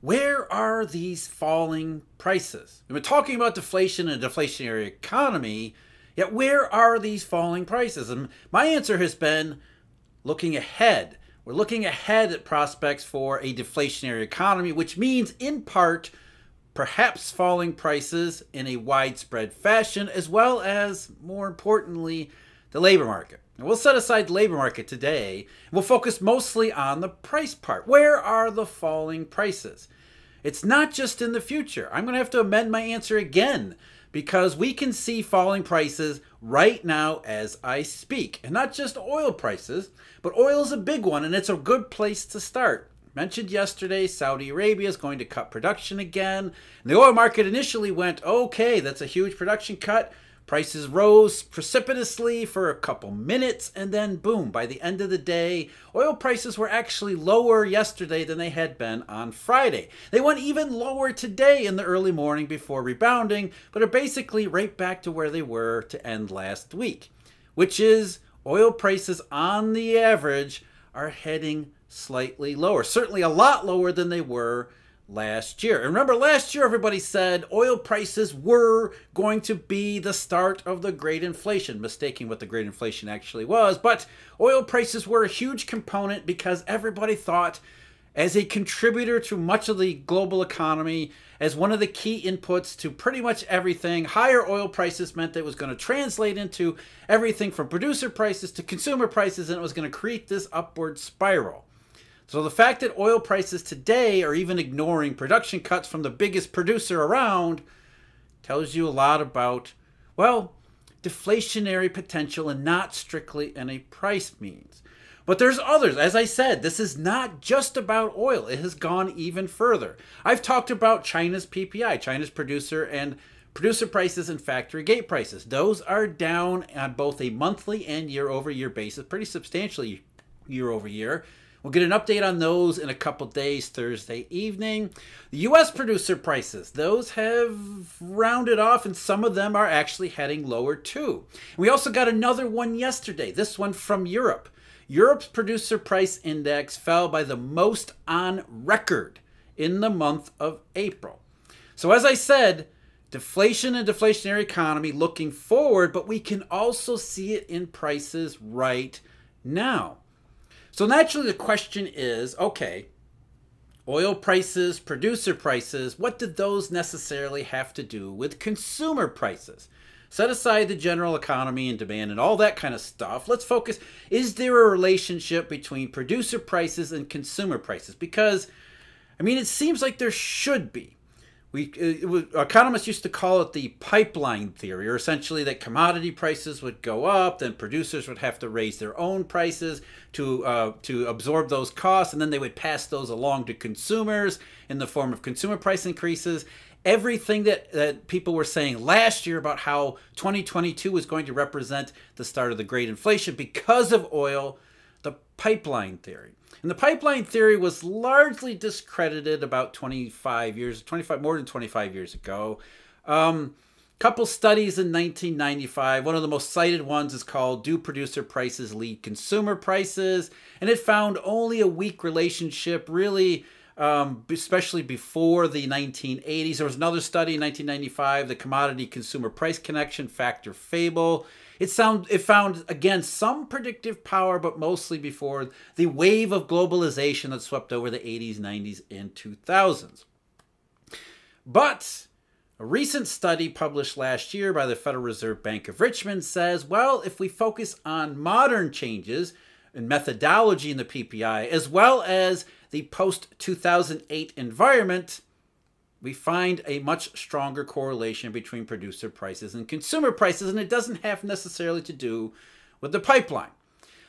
where are these falling prices? We've been talking about deflation and a deflationary economy, yet where are these falling prices? And my answer has been looking ahead. We're looking ahead at prospects for a deflationary economy, which means, in part, perhaps falling prices in a widespread fashion, as well as, more importantly, the labor market. And we'll set aside the labor market today. We'll focus mostly on the price part. Where are the falling prices? It's not just in the future. I'm going to have to amend my answer again because we can see falling prices right now as I speak. And not just oil prices, but oil is a big one and it's a good place to start mentioned yesterday, Saudi Arabia is going to cut production again. And the oil market initially went, okay, that's a huge production cut. Prices rose precipitously for a couple minutes, and then boom, by the end of the day, oil prices were actually lower yesterday than they had been on Friday. They went even lower today in the early morning before rebounding, but are basically right back to where they were to end last week, which is oil prices on the average are heading slightly lower, certainly a lot lower than they were last year. And remember, last year everybody said oil prices were going to be the start of the great inflation, mistaking what the great inflation actually was. But oil prices were a huge component because everybody thought, as a contributor to much of the global economy, as one of the key inputs to pretty much everything, higher oil prices meant that it was going to translate into everything from producer prices to consumer prices, and it was going to create this upward spiral. So the fact that oil prices today are even ignoring production cuts from the biggest producer around tells you a lot about, well, deflationary potential and not strictly in a price means. But there's others. As I said, this is not just about oil. It has gone even further. I've talked about China's PPI, China's producer and producer prices and factory gate prices. Those are down on both a monthly and year over year basis, pretty substantially year over year. We'll get an update on those in a couple days, Thursday evening. The U.S. producer prices, those have rounded off, and some of them are actually heading lower too. We also got another one yesterday, this one from Europe. Europe's producer price index fell by the most on record in the month of April. So, as I said, deflation and deflationary economy looking forward, but we can also see it in prices right now. So naturally, the question is okay, oil prices, producer prices, what do those necessarily have to do with consumer prices? Set aside the general economy and demand and all that kind of stuff. Let's focus is there a relationship between producer prices and consumer prices? Because, I mean, it seems like there should be. We, uh, was, economists used to call it the pipeline theory, or essentially that commodity prices would go up, then producers would have to raise their own prices to uh, to absorb those costs, and then they would pass those along to consumers in the form of consumer price increases. Everything that, that people were saying last year about how 2022 was going to represent the start of the great inflation because of oil, pipeline theory. And the pipeline theory was largely discredited about 25 years, 25 more than 25 years ago. Um, couple studies in 1995. One of the most cited ones is called Do Producer Prices Lead Consumer Prices? And it found only a weak relationship, really, um, especially before the 1980s. There was another study in 1995, the Commodity Consumer Price Connection Fact or Fable. It it found again some predictive power, but mostly before the wave of globalization that swept over the 80s, 90s, and 2000s. But a recent study published last year by the Federal Reserve Bank of Richmond says, well, if we focus on modern changes in methodology in the PPI, as well as the post 2008 environment, we find a much stronger correlation between producer prices and consumer prices, and it doesn't have necessarily to do with the pipeline.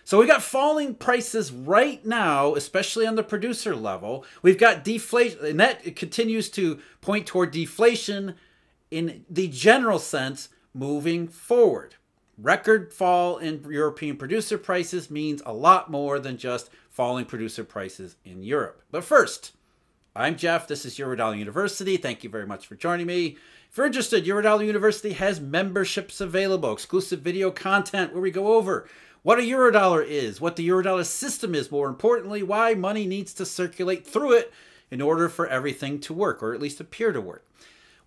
So we got falling prices right now, especially on the producer level. We've got deflation, and that continues to point toward deflation in the general sense moving forward. Record fall in European producer prices means a lot more than just falling producer prices in Europe. But first, I'm Jeff. This is Eurodollar University. Thank you very much for joining me. If you're interested, Eurodollar University has memberships available, exclusive video content where we go over what a Eurodollar is, what the Eurodollar system is, more importantly, why money needs to circulate through it, in order for everything to work, or at least appear to work.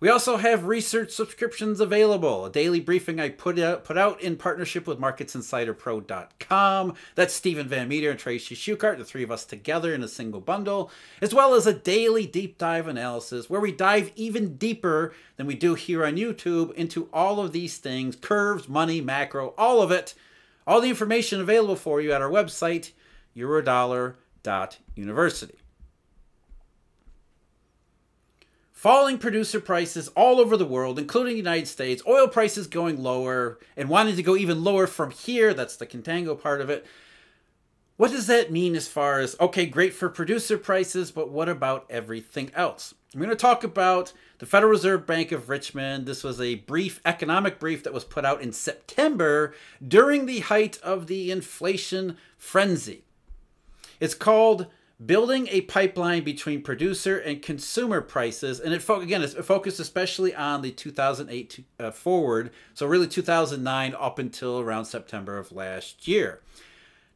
We also have research subscriptions available. A daily briefing I put out, put out in partnership with MarketsInsiderPro.com. That's Stephen Van Meter and Tracy Schuchart, the three of us together in a single bundle, as well as a daily deep dive analysis where we dive even deeper than we do here on YouTube into all of these things curves, money, macro, all of it. All the information available for you at our website, eurodollar.university. falling producer prices all over the world, including the United States, oil prices going lower and wanting to go even lower from here. That's the contango part of it. What does that mean as far as, okay, great for producer prices, but what about everything else? I'm going to talk about the Federal Reserve Bank of Richmond. This was a brief economic brief that was put out in September during the height of the inflation frenzy. It's called building a pipeline between producer and consumer prices and it again it focused especially on the 2008 uh, forward so really 2009 up until around september of last year.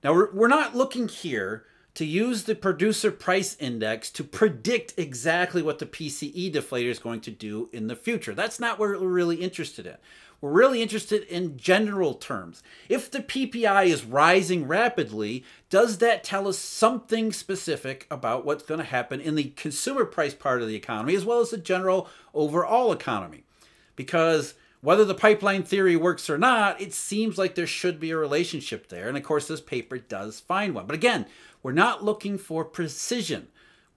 Now we're, we're not looking here to use the producer price index to predict exactly what the pce deflator is going to do in the future. That's not what we're really interested in we're really interested in general terms. If the PPI is rising rapidly, does that tell us something specific about what's going to happen in the consumer price part of the economy as well as the general overall economy? Because whether the pipeline theory works or not, it seems like there should be a relationship there. And of course, this paper does find one. But again, we're not looking for precision.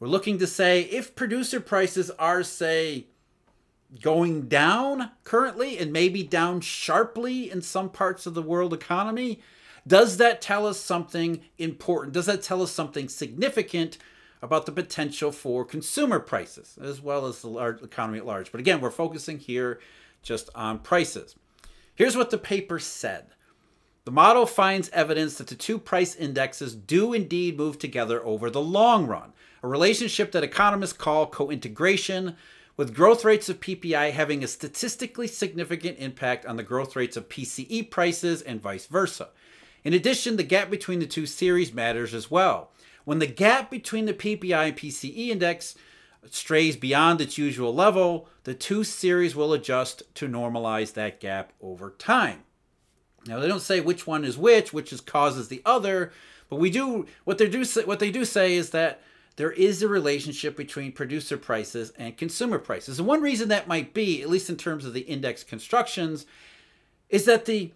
We're looking to say if producer prices are, say, going down currently and maybe down sharply in some parts of the world economy, does that tell us something important? Does that tell us something significant about the potential for consumer prices as well as the large economy at large? But again, we're focusing here just on prices. Here's what the paper said. The model finds evidence that the two price indexes do indeed move together over the long run, a relationship that economists call co-integration, with growth rates of PPI having a statistically significant impact on the growth rates of PCE prices and vice versa. In addition, the gap between the two series matters as well. When the gap between the PPI and PCE index strays beyond its usual level, the two series will adjust to normalize that gap over time. Now they don't say which one is which, which is causes the other, but we do what they do say, what they do say is that there is a relationship between producer prices and consumer prices. And one reason that might be, at least in terms of the index constructions, is that the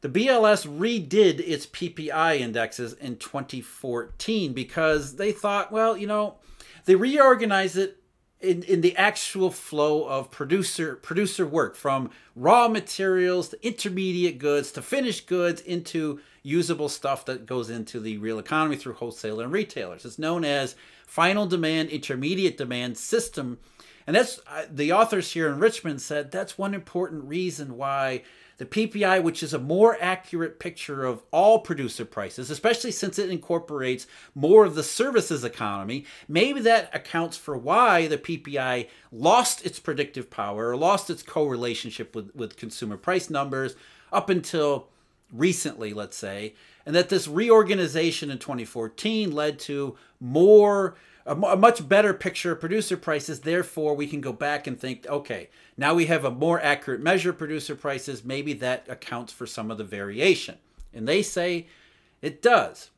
the BLS redid its PPI indexes in 2014 because they thought, well, you know, they reorganized it in, in the actual flow of producer producer work from raw materials to intermediate goods to finished goods into usable stuff that goes into the real economy through wholesaler and retailers. It's known as final demand, intermediate demand system. And that's uh, the authors here in Richmond said that's one important reason why the PPI, which is a more accurate picture of all producer prices, especially since it incorporates more of the services economy, maybe that accounts for why the PPI lost its predictive power or lost its co-relationship with, with consumer price numbers up until recently, let's say, and that this reorganization in 2014 led to more a, much better picture of producer prices. Therefore, we can go back and think, okay, now we have a more accurate measure of producer prices. Maybe that accounts for some of the variation. And they say it does.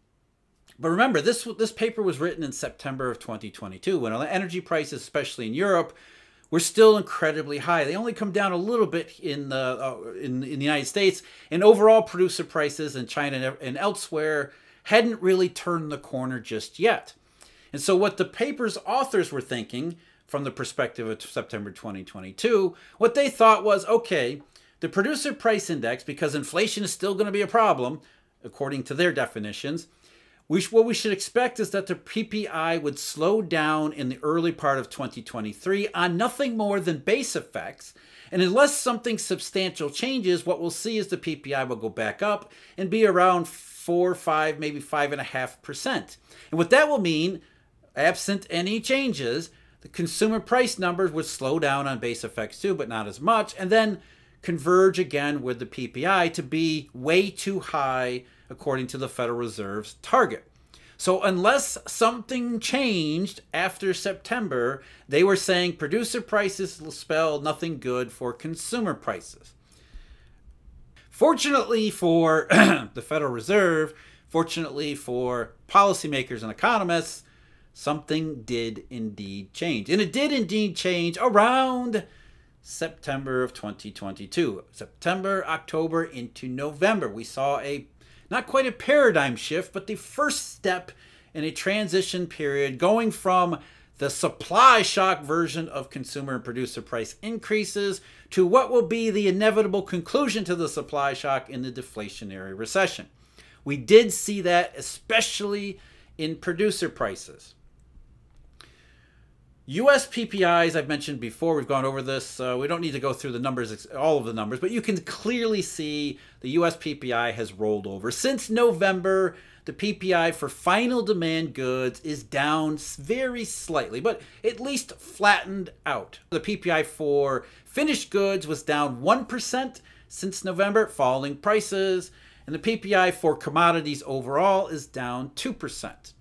But remember, this this paper was written in September of 2022 when energy prices, especially in Europe, were still incredibly high. They only come down a little bit in the uh, in, in the United States, and overall producer prices in China and elsewhere hadn't really turned the corner just yet. And so, what the paper's authors were thinking from the perspective of September 2022, what they thought was okay, the producer price index, because inflation is still going to be a problem, according to their definitions, we what we should expect is that the PPI would slow down in the early part of 2023 on nothing more than base effects. And unless something substantial changes, what we'll see is the PPI will go back up and be around four, five, maybe five and a half percent. And what that will mean Absent any changes, the consumer price numbers would slow down on base effects too, but not as much, and then converge again with the PPI to be way too high according to the Federal Reserve's target. So, unless something changed after September, they were saying producer prices will spell nothing good for consumer prices. Fortunately for the Federal Reserve, fortunately for policymakers and economists, something did indeed change. And it did indeed change around September of 2022. September, October into November. We saw a not quite a paradigm shift, but the first step in a transition period going from the supply shock version of consumer and producer price increases to what will be the inevitable conclusion to the supply shock in the deflationary recession. We did see that especially in producer prices. US PPIs, I've mentioned before, we've gone over this. Uh, we don't need to go through the numbers, all of the numbers, but you can clearly see the US PPI has rolled over. Since November, the PPI for final demand goods is down very slightly, but at least flattened out. The PPI for finished goods was down 1% since November, falling prices, and the PPI for commodities overall is down 2%.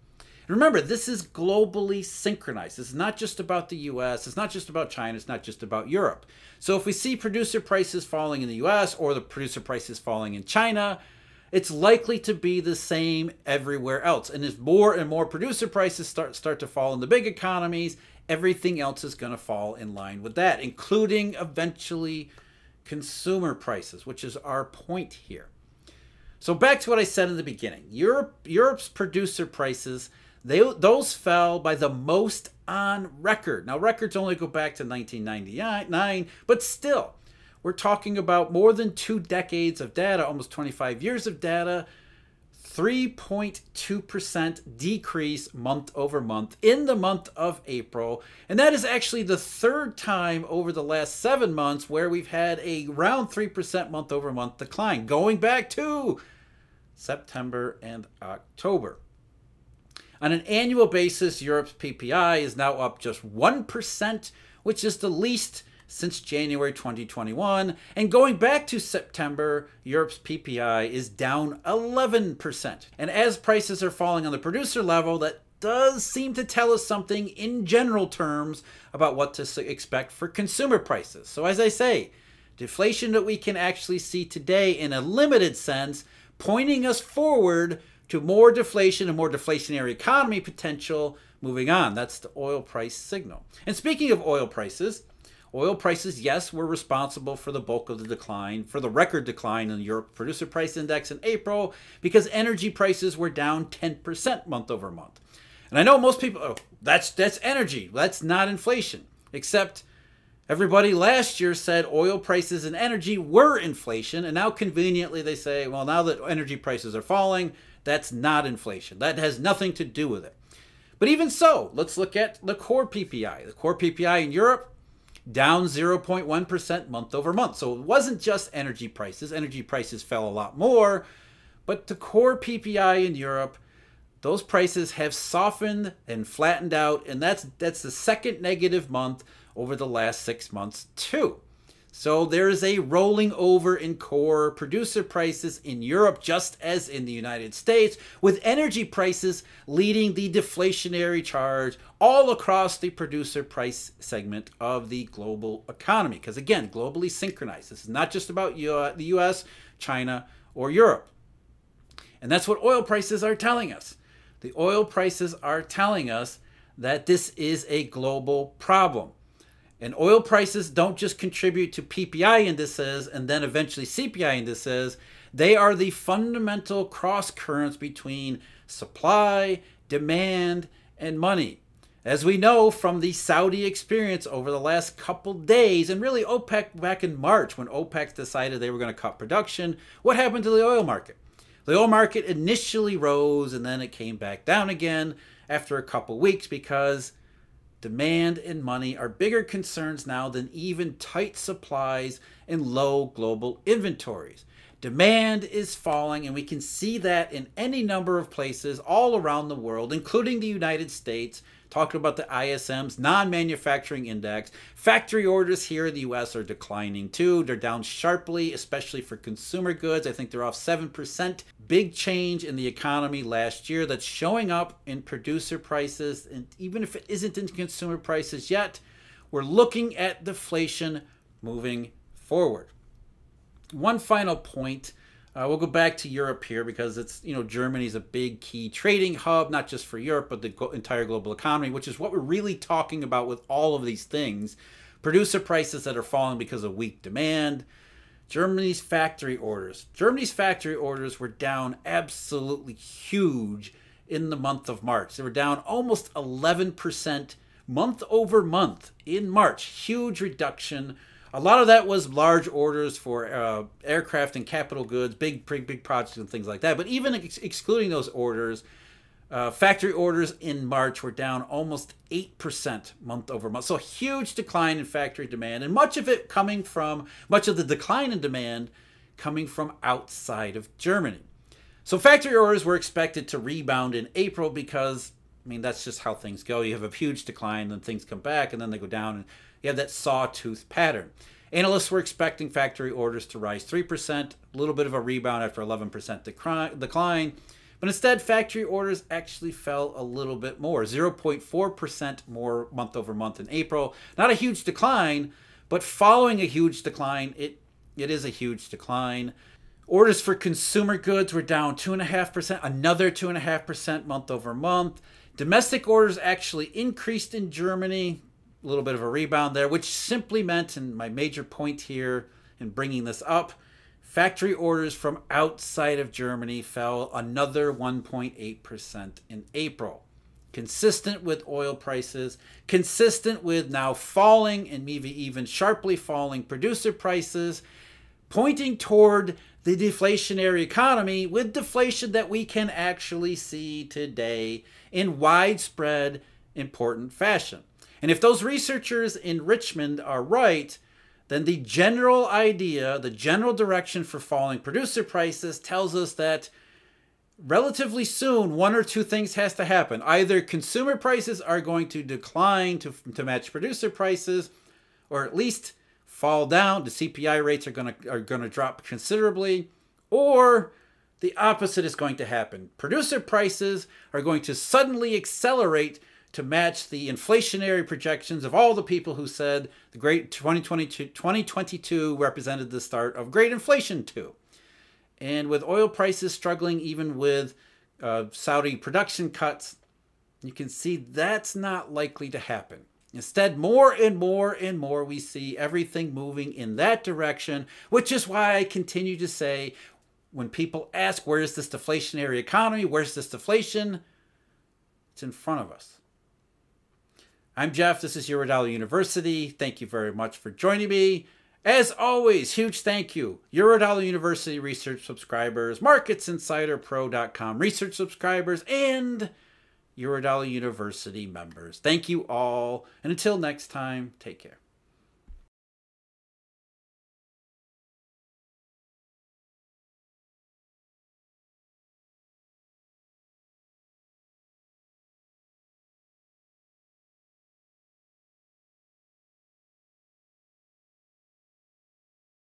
Remember, this is globally synchronized. It's not just about the US, it's not just about China, it's not just about Europe. So if we see producer prices falling in the US or the producer prices falling in China, it's likely to be the same everywhere else. And if more and more producer prices start start to fall in the big economies, everything else is going to fall in line with that, including eventually consumer prices, which is our point here. So back to what I said in the beginning. Europe Europe's producer prices they, those fell by the most on record. Now, records only go back to 1999, but still, we're talking about more than two decades of data, almost 25 years of data, 3.2% decrease month over month in the month of April. And that is actually the third time over the last seven months where we've had a round 3% month over month decline, going back to September and October. On an annual basis, Europe's PPI is now up just 1%, which is the least since January 2021. And going back to September, Europe's PPI is down 11%. And as prices are falling on the producer level, that does seem to tell us something in general terms about what to expect for consumer prices. So, as I say, deflation that we can actually see today in a limited sense, pointing us forward to more deflation and more deflationary economy potential moving on. That's the oil price signal. And speaking of oil prices, oil prices, yes, were responsible for the bulk of the decline, for the record decline in the Europe Producer Price Index in April, because energy prices were down 10% month over month. And I know most people, oh, that's that's energy. That's not inflation. Except everybody last year said oil prices and energy were inflation, and now conveniently they say, well, now that energy prices are falling, that's not inflation. That has nothing to do with it. But even so, let's look at the core PPI. The core PPI in Europe down 0.1% month over month. So it wasn't just energy prices. Energy prices fell a lot more, but the core PPI in Europe, those prices have softened and flattened out, and that's that's the second negative month over the last 6 months too. So there's a rolling over in core producer prices in Europe, just as in the United States, with energy prices leading the deflationary charge all across the producer price segment of the global economy. Because again, globally synchronized. This is not just about the US, China, or Europe. And that's what oil prices are telling us. The oil prices are telling us that this is a global problem. And oil prices don't just contribute to PPI indices and then eventually CPI indices. They are the fundamental cross currents between supply, demand, and money. As we know from the Saudi experience over the last couple days, and really OPEC back in March when OPEC decided they were going to cut production, what happened to the oil market? The oil market initially rose and then it came back down again after a couple weeks because Demand and money are bigger concerns now than even tight supplies and low global inventories. Demand is falling, and we can see that in any number of places all around the world, including the United States, talking about the ISM's non manufacturing index. Factory orders here in the US are declining too. They're down sharply, especially for consumer goods. I think they're off 7%. Big change in the economy last year that's showing up in producer prices. And even if it isn't in consumer prices yet, we're looking at deflation moving forward. One final point uh, we'll go back to Europe here because it's, you know, Germany's a big key trading hub, not just for Europe, but the entire global economy, which is what we're really talking about with all of these things. Producer prices that are falling because of weak demand. Germany's factory orders. Germany's factory orders were down absolutely huge in the month of March. They were down almost 11% month over month in March. Huge reduction a lot of that was large orders for uh, aircraft and capital goods, big, big, big projects and things like that. But even ex- excluding those orders, uh, factory orders in March were down almost 8% month over month. So a huge decline in factory demand, and much of it coming from, much of the decline in demand coming from outside of Germany. So factory orders were expected to rebound in April because, I mean, that's just how things go. You have a huge decline, then things come back, and then they go down. And you have that sawtooth pattern. Analysts were expecting factory orders to rise 3%, a little bit of a rebound after 11% decline. But instead, factory orders actually fell a little bit more 0.4% more month over month in April. Not a huge decline, but following a huge decline, it, it is a huge decline. Orders for consumer goods were down 2.5%, another 2.5% month over month. Domestic orders actually increased in Germany, a little bit of a rebound there, which simply meant, and my major point here in bringing this up, factory orders from outside of Germany fell another 1.8% in April. Consistent with oil prices, consistent with now falling and maybe even sharply falling producer prices, pointing toward the deflationary economy with deflation that we can actually see today in widespread, important fashion. And if those researchers in Richmond are right, then the general idea, the general direction for falling producer prices tells us that relatively soon one or two things has to happen. Either consumer prices are going to decline to, to match producer prices, or at least fall down. The CPI rates are going to are going to drop considerably, or the opposite is going to happen. Producer prices are going to suddenly accelerate to match the inflationary projections of all the people who said the great 2022, 2022 represented the start of great inflation too. And with oil prices struggling even with uh, Saudi production cuts, you can see that's not likely to happen. Instead, more and more and more, we see everything moving in that direction, which is why I continue to say when people ask, where's this deflationary economy? Where's this deflation? It's in front of us. I'm Jeff. This is Eurodollar University. Thank you very much for joining me. As always, huge thank you. Eurodollar University research subscribers, MarketsInsiderPro.com research subscribers, and Eurodollar University members. Thank you all. And until next time, take care.